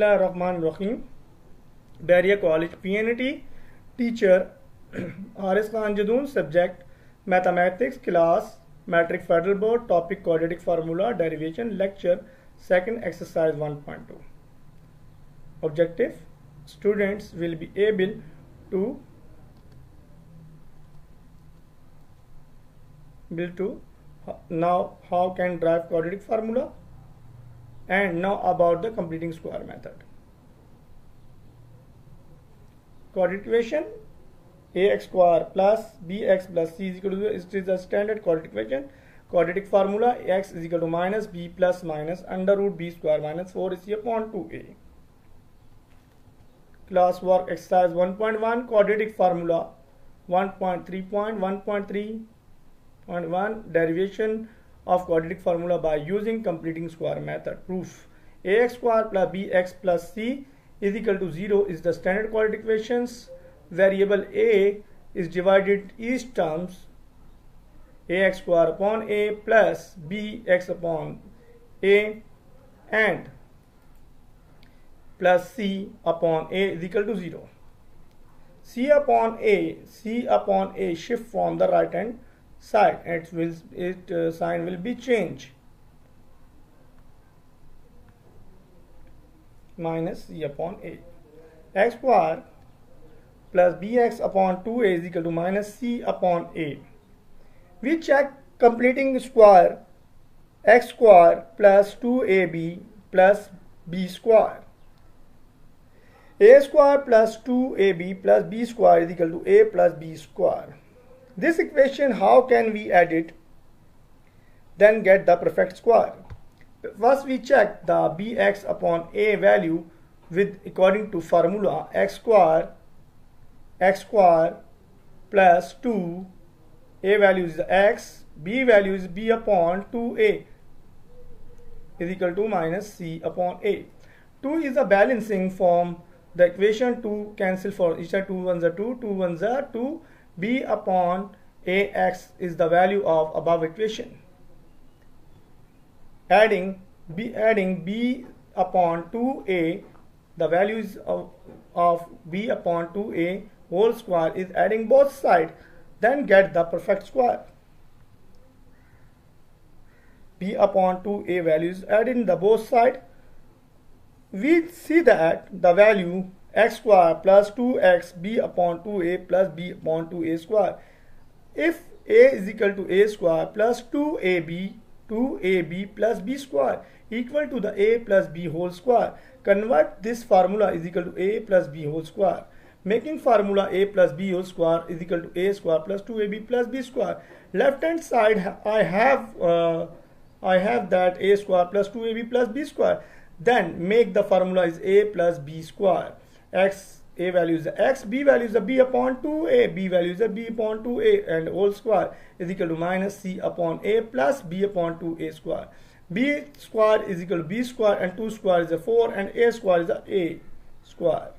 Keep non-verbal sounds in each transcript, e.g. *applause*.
Rahman Rahim, Bahria College, PNT, teacher *clears throat* Haris Khan Jadoon, subject Mathematics, class Matric Federal Board, topic quadratic formula, derivation, lecture, second exercise 1.2. Objective students will be able to able to now how can drive quadratic formula and now about the completing square method. Quadratic equation ax square plus bx plus c is equal to 0 it is the standard quadratic equation. Quadratic formula x is equal to minus b plus minus under root b square minus 4ac upon 2a. Class work exercise 1.1 quadratic formula 1.3.1.3.1 derivation of quadratic formula by using completing square method. Proof ax square plus bx plus c is equal to 0 is the standard quadratic equations. Variable a is divided each terms ax square upon a plus bx upon a and plus c upon a is equal to 0. c upon a, c upon a shift from the right hand side. It will it uh, sign will be changed. Minus c upon a. X square plus bx upon 2a is equal to minus c upon a. We check completing square x square plus 2ab plus b square? A square plus 2ab plus b square is equal to a plus b square this equation, how can we add it? Then get the perfect square. First we check the bx upon a value with according to formula x square x square plus 2 a value is x b value is b upon 2a is equal to minus c upon a 2 is a balancing form the equation 2 cancel for each other 2 ones are 2 2 ones are 2 b upon ax is the value of above equation. Adding b adding b upon 2a the values of, of b upon 2a whole square is adding both sides then get the perfect square. b upon 2a values added in the both side we see that the value x square plus 2x b upon 2a plus b upon 2a square. If a is equal to a square plus 2ab 2ab plus b square equal to the a plus b whole square, convert this formula is equal to a plus b whole square. Making formula a plus b whole square is equal to a square plus 2ab plus b square. Left hand side I have uh, I have that a square plus 2ab plus b square. Then make the formula is a plus b square x a value is x b value is b upon 2a b value is b upon 2a and whole square is equal to minus c upon a plus b upon 2a square. B square is equal to b square and 2 square is a 4 and a square is a a square.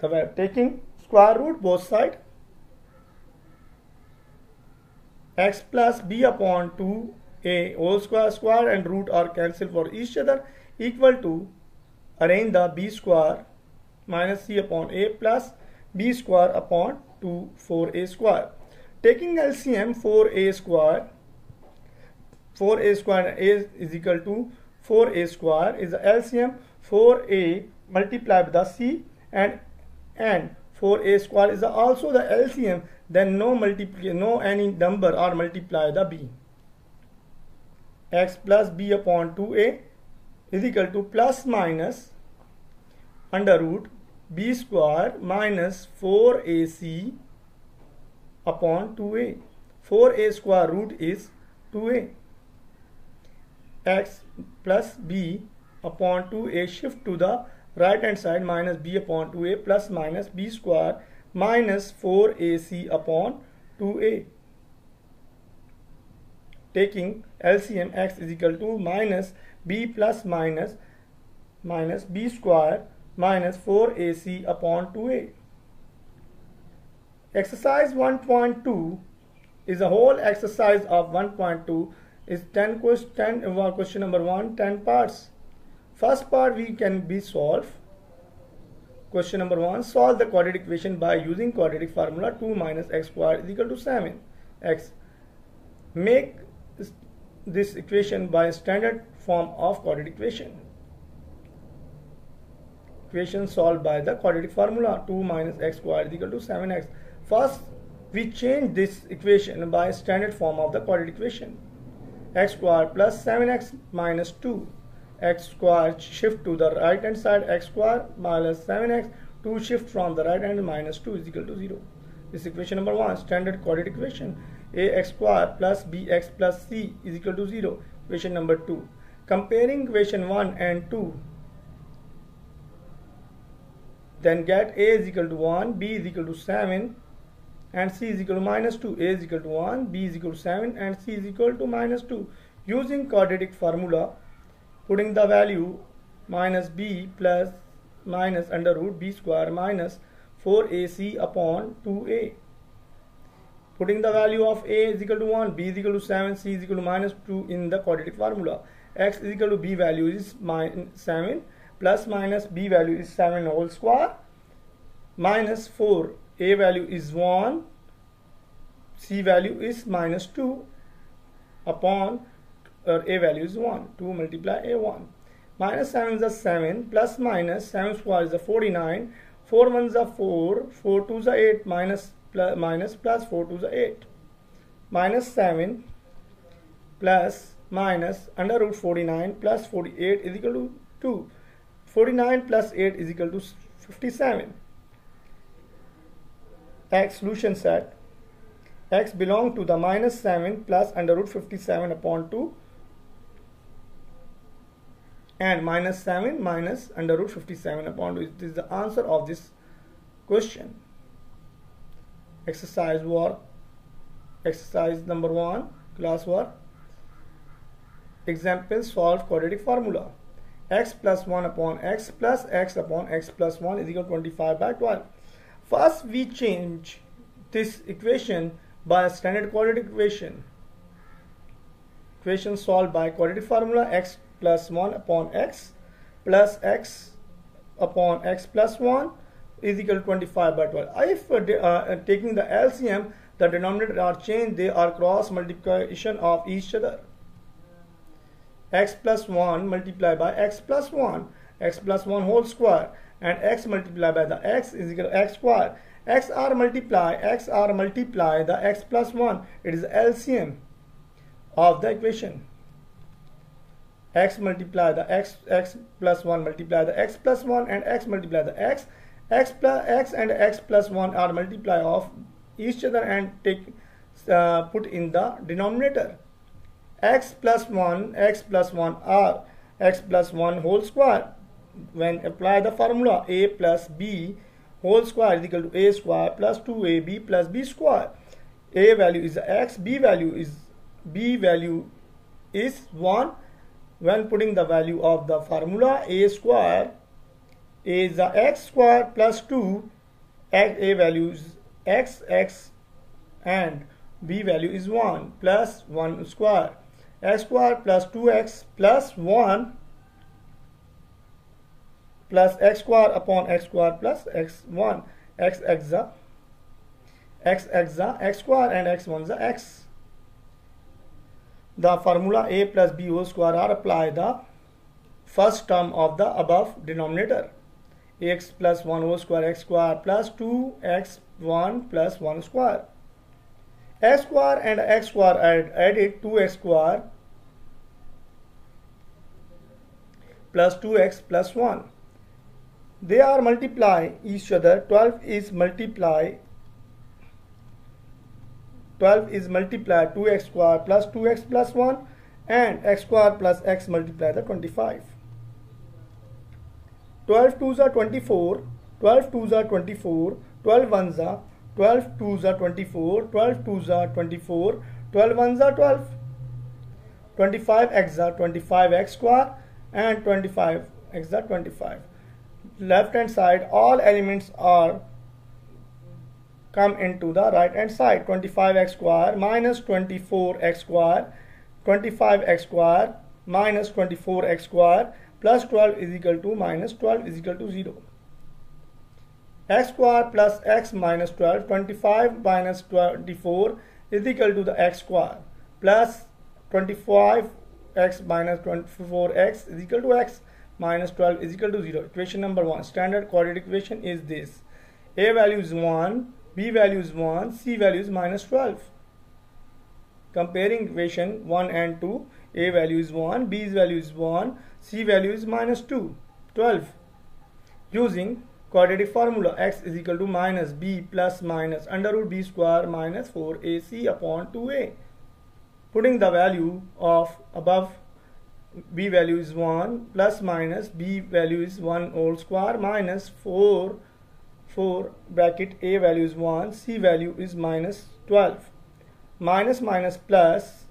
So we are taking square root both side. X plus b upon 2 a whole square square and root are cancelled for each other equal to arrange the b square minus c upon a plus b square upon 2 4a square. Taking LCM 4a square 4a square a is equal to 4a square is the LCM 4a multiplied by the c and and 4a square is also the LCM then no multiply no any number or multiply the b. X plus b upon 2a is equal to plus minus under root b square minus 4ac upon 2a. 4a square root is 2a. x plus b upon 2a shift to the right hand side minus b upon 2a plus minus b square minus 4ac upon 2a. Taking LCM x is equal to minus b plus minus minus b square minus 4ac upon 2a. Exercise 1.2 is a whole exercise of 1.2 is 10 question, 10, uh, question number 1 10 parts. first part we can be solve question number one solve the quadratic equation by using quadratic formula 2 minus x square is equal to 7 x make this equation by standard form of quadratic equation. Equation solved by the quadratic formula 2 minus x squared is equal to 7x first we change this equation by standard form of the quadratic equation. X squared plus 7x minus 2 x squared shift to the right hand side. X squared minus 7x 2 shift from the right hand minus 2 is equal to 0 this equation number 1 standard quadratic equation ax square plus bx plus c is equal to 0 equation number 2 comparing equation 1 and 2 then get a is equal to 1 b is equal to 7 and c is equal to minus 2 a is equal to 1 b is equal to 7 and c is equal to minus 2 using quadratic formula putting the value minus b plus minus under root b square minus 4ac upon 2a putting the value of a is equal to 1 b is equal to 7 c is equal to minus 2 in the quadratic formula. X is equal to b value is 7 plus minus b value is 7 whole square minus 4 a value is 1 c value is minus 2 upon or a value is 1 2 multiply a1 minus 7 is a 7 plus minus 7 square is a 49 4 1 is a 4 4 2 is a 8 minus plus minus plus 4 to the 8 minus 7 plus minus under root 49 plus 48 is equal to 2 49 plus 8 is equal to 57 x solution set. X belong to the minus 7 plus under root 57 upon 2 and minus 7 minus under root 57 upon 2 this is the answer of this question exercise work exercise number 1 class work example solve quadratic formula. X plus 1 upon x plus x upon x plus 1 is equal to 25 by 12 First, we change this equation by a standard quadratic equation. Equation solved by quadratic formula x plus 1 upon x plus x upon x plus 1 is equal to 25 by 12. If uh, uh, taking the LCM, the denominator are changed, they are cross multiplication of each other. x plus 1 multiplied by x plus 1, x plus 1 whole square and x multiplied by the x is equal to x square x r multiply x r multiply the x plus 1 it is LCM of the equation x multiply the x x plus 1 multiply the x plus 1 and x multiply the x x plus x and x plus 1 are multiply of each other and take uh, put in the denominator. X plus 1 x plus 1 are x plus 1 whole square. When apply the formula a plus b whole square is equal to a square plus 2ab plus b square. A value is x b value is b value is 1 when putting the value of the formula a square is the x square plus 2 x a value is x x and b value is 1 plus 1 square. x square plus 2x plus 1 plus x square upon x square plus x1 x exa x exa x square and x1 is x. The formula a plus b whole square are apply the first term of the above denominator x plus 1 whole square x square plus 2 x1 plus 1 square. X square and x square add, added 2x square plus 2x plus 1 they are multiply each other. 12 is multiply 12 is multiply 2x square plus 2x plus 1 and x square plus x multiply the 25 12 2s are 24 12 2s are 24 12 1s are 12 2s are 24 12 2s are 24 12 1s are 12 25 x are 25 x square and 25 x are 25 left hand side all elements are come into the right hand side. 25x square minus 24x square 25x square minus 24x square plus 12 is equal to minus 12 is equal to 0 x square plus x minus 12 25 minus 24 is equal to the x square. Plus 25 x minus 24x is equal to x minus 12 is equal to 0 equation number 1 standard quadratic equation is this. A value is 1 b value is 1 c value is minus 12 comparing equation 1 and 2 a value is 1 b's value is 1 c value is minus 2 12 using quadratic formula x is equal to minus b plus minus under root b square minus 4ac upon 2a putting the value of above b value is 1 plus minus b value is 1 whole square minus 4 4 bracket a value is 1 c value is minus 12 minus minus plus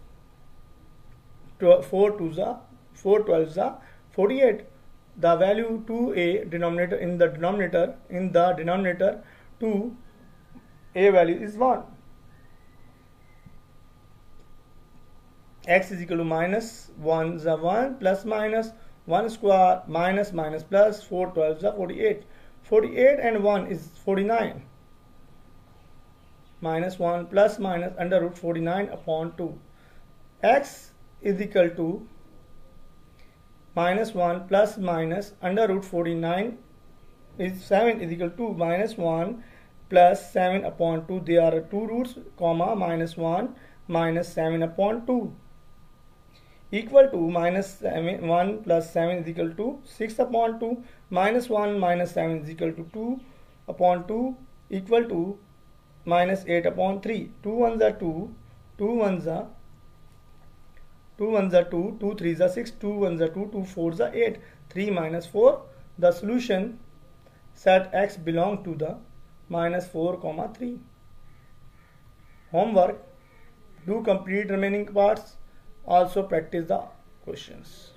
4 to the 4 12 the 48 the value 2a denominator in the denominator in the denominator 2 a value is 1 x is equal to minus 1 the 1 plus minus 1 square minus minus plus 4 12 the 48 48 and 1 is 49 minus 1 plus minus under root 49 upon 2 x is equal to minus 1 plus minus under root 49 is 7 is equal to minus 1 plus 7 upon 2 there are two roots comma minus 1 minus 7 upon 2 equal to minus 7 1 plus 7 is equal to 6 upon 2 minus 1 minus 7 is equal to 2 upon 2 equal to minus 8 upon 3 2 ones are 2 2 ones are 2 ones are 2 2 3s are 6 2 ones are 2 2 4s are 8 3 minus 4 the solution set x belong to the minus 4 comma 3 homework. Do complete remaining parts. Also practice the questions